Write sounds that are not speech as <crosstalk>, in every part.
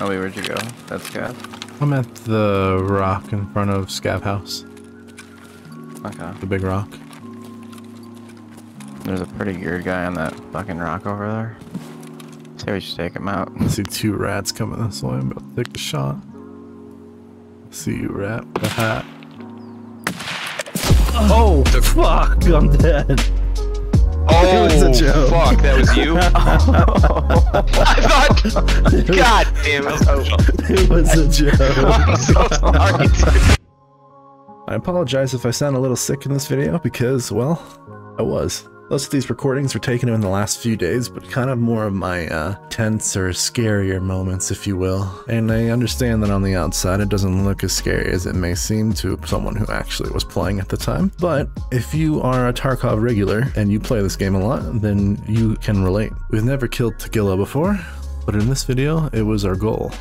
Oh wait, where'd you go? That's good. I'm at the rock in front of Scav House. Okay. The big rock. There's a pretty geared guy on that fucking rock over there. Say we should take him out. I see two rats coming this way. I'm about to take a shot. See you, rat. The hat. Oh, fuck! I'm dead. Oh, was a oh. joke. fuck, that was you? <laughs> I thought. <laughs> God damn it. It was a joke. <laughs> I'm so sorry. dude. I apologize if I sound a little sick in this video because, well, I was. Most of these recordings were taken in the last few days, but kind of more of my uh, tense or scarier moments, if you will. And I understand that on the outside it doesn't look as scary as it may seem to someone who actually was playing at the time. But if you are a Tarkov regular and you play this game a lot, then you can relate. We've never killed Tagilla before, but in this video, it was our goal.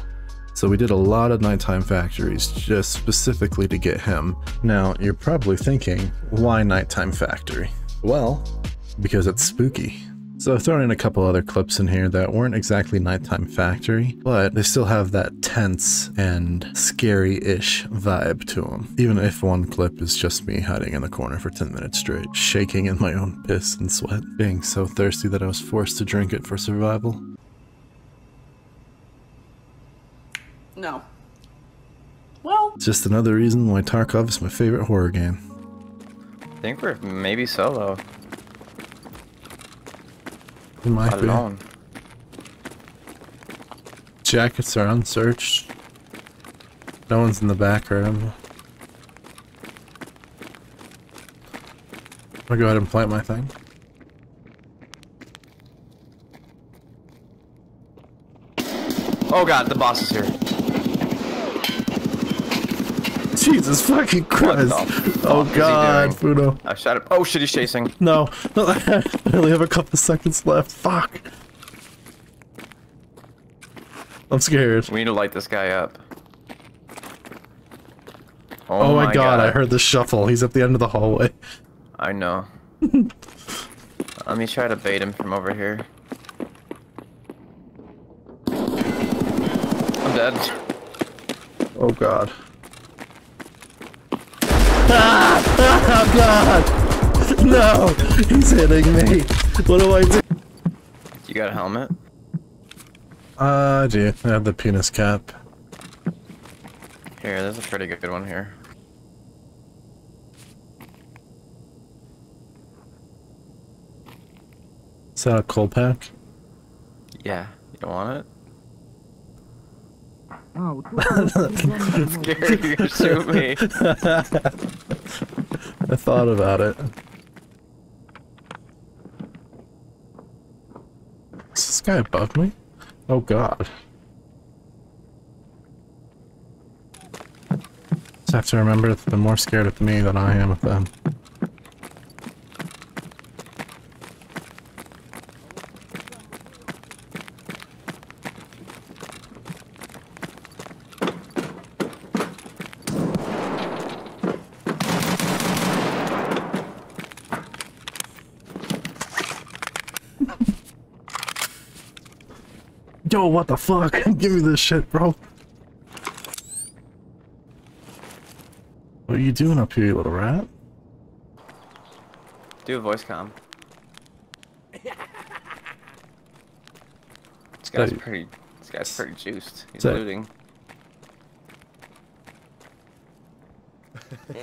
So we did a lot of nighttime factories just specifically to get him. Now, you're probably thinking, why nighttime factory? Well, because it's spooky. So I've thrown in a couple other clips in here that weren't exactly nighttime factory, but they still have that tense and scary-ish vibe to them. Even if one clip is just me hiding in the corner for 10 minutes straight, shaking in my own piss and sweat, being so thirsty that I was forced to drink it for survival. No. Well, Just another reason why Tarkov is my favorite horror game. I think we're maybe solo. It might be. Alone. Jackets are unsearched. No one's in the back room. I'll go ahead and plant my thing. Oh god, the boss is here. Jesus fucking Christ! Oh god? Fudo. I shot him. Oh shit, he's chasing. No, no, <laughs> I only have a couple seconds left. Fuck. I'm scared. We need to light this guy up. Oh, oh my, god, I heard the shuffle. He's at the end of the hallway. I know. <laughs> Let me try to bait him from over here. I'm dead. Oh god. Ah! Oh god! No! He's <laughs> hitting me! What do I do? You got a helmet? Uh, I do. I have the penis cap. Here, there's a pretty good one here. Is that a Kolpak? Yeah, you don't want it? Oh, scary, you're shoot me. I thought about it. Is this guy above me? Oh god. Just have to remember that they're more scared of me than I am of them. yo, what the fuck? <laughs> Give me this shit, bro. What are you doing up here, you little rat? Do a voice com. <laughs> this guy's hey. pretty. This guy's pretty juiced. He's Say. looting. <laughs>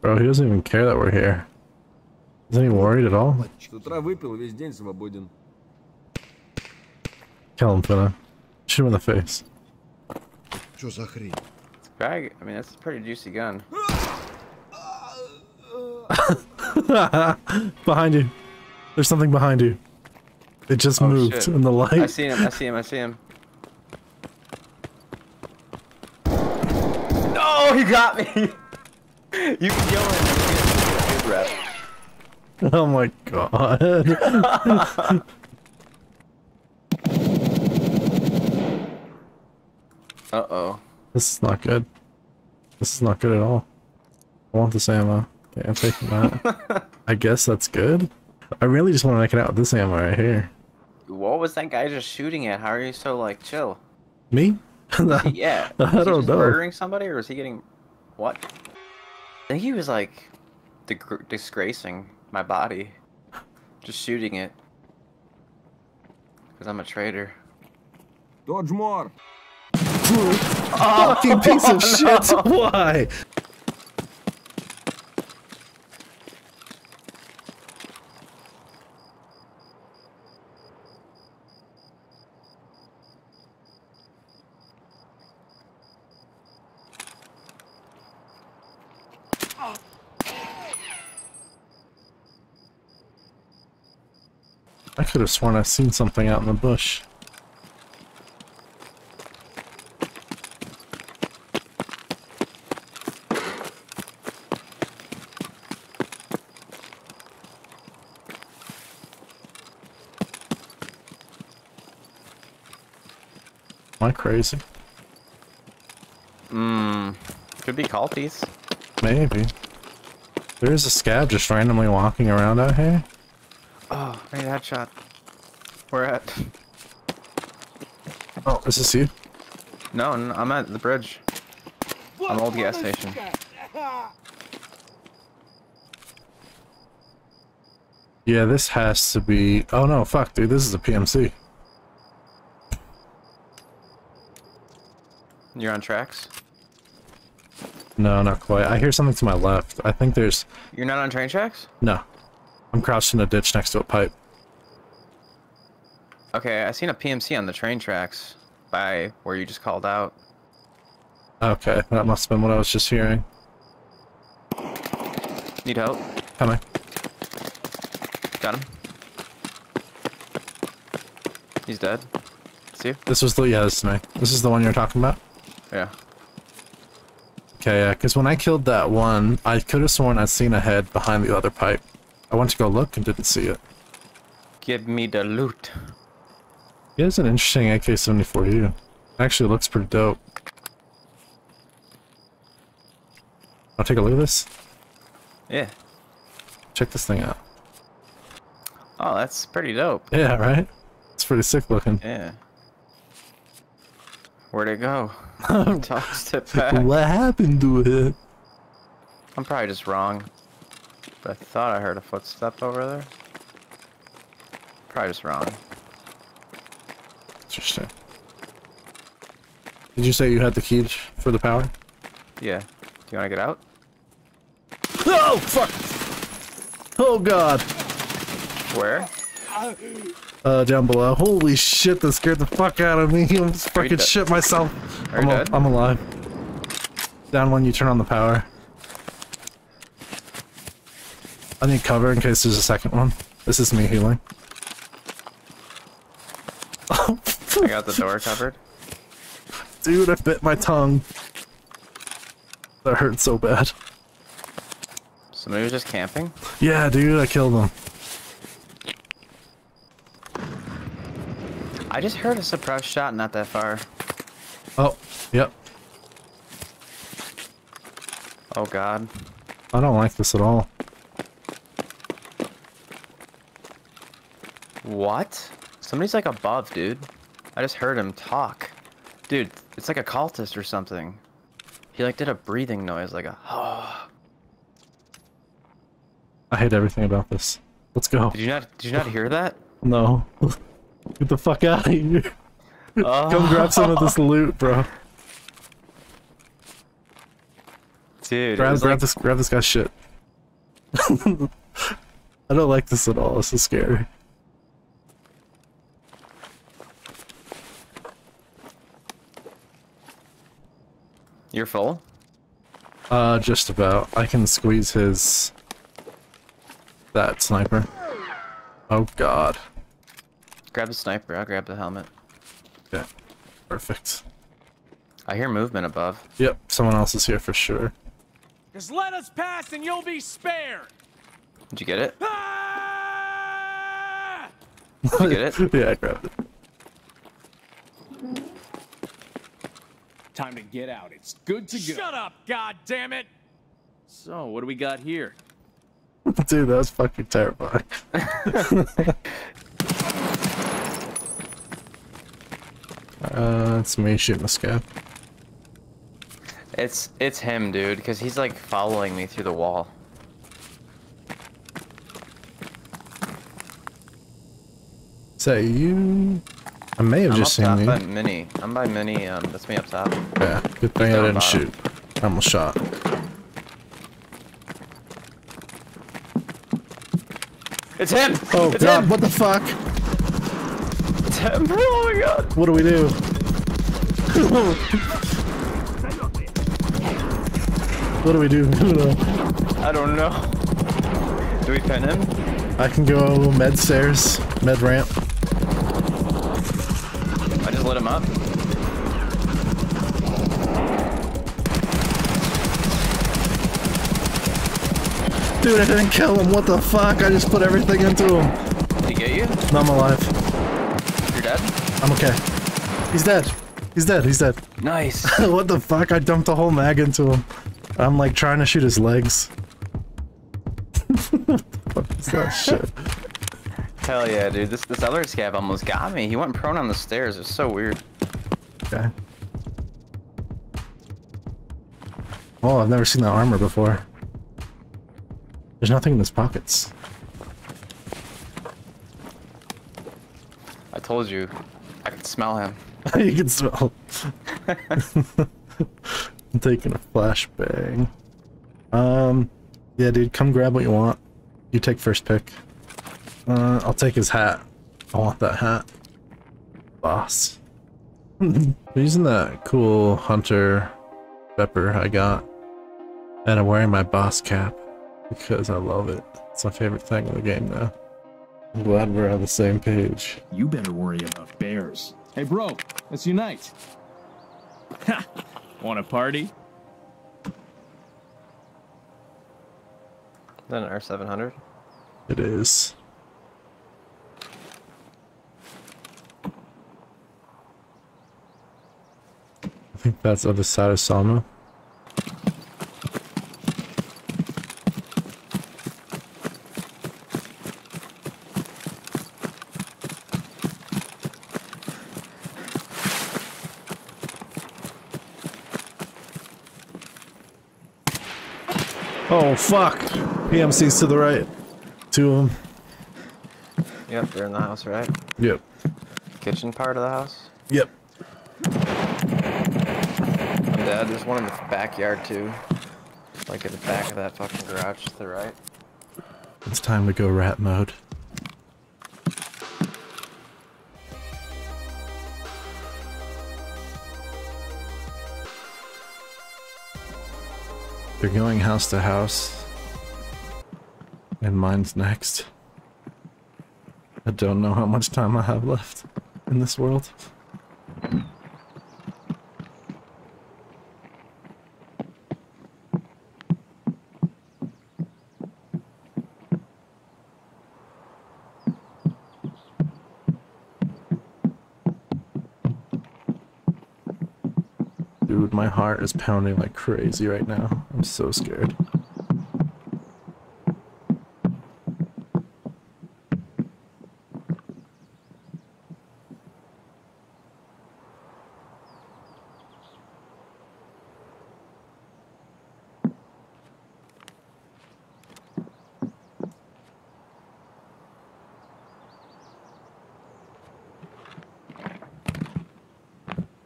Bro, he doesn't even care that we're here. Isn't he worried at all? С утра выпил, весь день свободен. Kill him, Finna. Shoot him in the face. Чё за хрень? It's a bag. I mean, that's a pretty juicy gun. <laughs> behind you. There's something behind you. It just Oh, moved shit. in the I light. see him. I see him. I see him. No, he got me. <laughs> you can kill him. Good rep. <laughs> Oh my god. <laughs> Uh oh. this is not good. This is not good at all. I want this ammo. Okay, I'm taking that. <laughs> I guess that's good. I really just want to make it out with this ammo right here. What was that guy just shooting at? How are you so like chill? Me? Yeah. I was don't know. Murdering somebody, or was he getting what? I think he was like disgracing my body, just shooting it. Cause I'm a traitor. Dodge more. <laughs> Ah, Fucking piece of <laughs> shit. <laughs> Why? I could have sworn I've seen something out in the bush. Am I crazy? Mmm. Could be culties. Maybe. There's a scav just randomly walking around out here. Oh, made a headshot. Where at? Oh, is this you? No, I'm at the bridge. I'm old gas station. Yeah, this has to be... Oh no, fuck, dude, this is a PMC. You're on tracks. No, not quite. I hear something to my left. I think there's... You're not on train tracks? No. I'm crouched in a ditch next to a pipe. Okay, I seen a PMC on the train tracks by where you just called out. Okay, that must have been what I was just hearing. Need help? Coming. Got him. He's dead. See you? This was the... Yeah, this is me. This is the one you're talking about? Yeah. Okay, yeah, because when I killed that one, I could have sworn I'd seen a head behind the other pipe. I went to go look and didn't see it. Give me the loot. He has an interesting AK-74U. Actually looks pretty dope. I'll take a look at this. Yeah. Check this thing out. Oh, that's pretty dope. Yeah, right? It's pretty sick looking. Yeah. Where'd it go? Tossed it back. What happened to it? I'm probably just wrong. But I thought I heard a footstep over there. Probably just wrong. Interesting. Did you say you had the key for the power? Yeah. Do you want to get out? Oh, fuck! Oh, God. Where? Uh, down below. Holy shit, that scared the fuck out of me. <laughs> I almost fucking shit myself. Are I'm, you al- dead? I'm alive. Down when you turn on the power. I need cover in case there's a second one. This is me healing. Oh, I got the door covered. dude, I bit my tongue. That hurt so bad. Somebody was just camping. Yeah, dude, I killed him. I just heard a suppressed shot not that far. Oh, yep. Oh god. I don't like this at all. What? Somebody's like above, dude. I just heard him talk. Dude, it's like a cultist or something. He like did a breathing noise, like a oh. <sighs> I hate everything about this. Let's go. Did you not did you not hear that? <laughs> No. Get the fuck out of here. <laughs> Come grab some of this loot, bro. Dude, Grab, grab like- this, grab this guy's shit. <laughs> I don't like this at all. This is scary. You're full? Uh, just about. I can squeeze his... That sniper. Oh god. Grab the sniper, I'll grab the helmet. Yeah. Perfect. I hear movement above. Yep, someone else is here for sure. Just let us pass and you'll be spared. Did you get it? Ah! Did you get it? <laughs> yeah, I grabbed it. Time to get out. It's good to go. Shut up, God damn it! So, what do we got here? <laughs> Dude, that was fucking terrifying. <laughs> uh, it's me shooting the scav. It's it's him, dude, because he's like following me through the wall. Is that you? I may have I'm just up seen top you. by Mini. I'm by Mini. Um, that's me up top. Yeah, good thing I down didn't bottom. shoot. I almost shot. It's him. Oh it's god, him. what the fuck? It's him. <laughs> Oh my god. What do we do? what do we do? I don't know. I don't know. Do we pin him? I can go med stairs, med ramp. I him up. Dude, I didn't kill him. What the fuck? I just put everything into him. Did he get you? No, I'm alive. You're dead. I'm okay. He's dead. He's dead. He's dead. <laughs> Nice. what the fuck? I dumped a whole mag into him. I'm like trying to shoot his legs. <laughs> what is that shit? Hell yeah, dude. This this other scav almost got me. He went prone on the stairs. It's so weird. Okay. Oh, I've never seen that armor before. There's nothing in his pockets. I told you. I could smell him. <laughs> you can smell. <laughs> I'm taking a flashbang. Um, yeah, dude, come grab what you want. You take first pick. Uh, I'll take his hat. I want that hat. Boss. <laughs> I'm using that cool hunter pepper I got. And I'm wearing my boss cap because I love it. It's my favorite thing in the game now. I'm glad we're on the same page. You better worry about bears. Hey, bro, let's unite. Ha! Want a party? Is that an R700? It is. That's other side of Salma. Oh fuck! PMC's to the right. Two of them. Yep, they're in the house, right? Yep. Kitchen part of the house. Yep. I'm. There's one in the backyard too. Like in the back of that fucking garage to the right. It's time to go rat mode. They're going house to house. And mine's next. I don't know how much time I have left in this world. Dude, my heart is pounding like crazy right now. I'm so scared.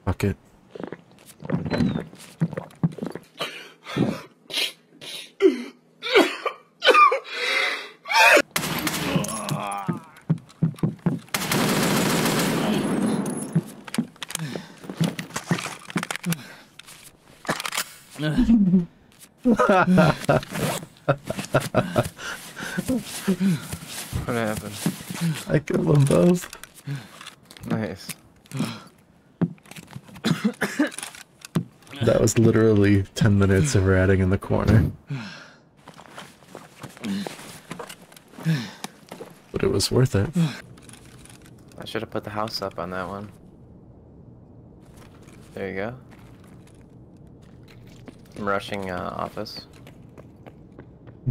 Fuck it. What happened? I killed them both. Nice. That was literally 10 minutes of ratting in the corner. But it was worth it. I should have put the house up on that one. There you go. I'm rushing uh, office.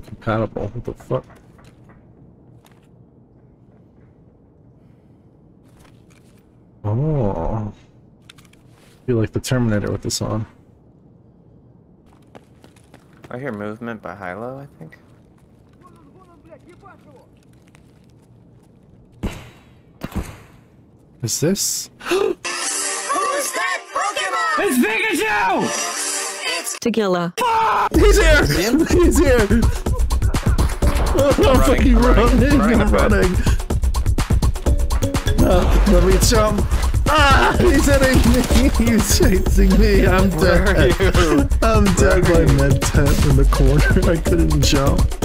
compatible. What the fuck? Oh. Feel like the Terminator with this on. I hear movement by Hilo, I think. Is this? <gasps> Who's that Pokemon? It's Pikachu! Tagilla. <laughs> He's here! He's here! Oh, I'm fucking I'm running, running! I'm running, I'm! Uh, let me jump! Ah! He's hitting me! <laughs> He's chasing me! I'm Where are dead! you? I'm dead Where are by you? med tent in the corner. <laughs> I couldn't jump.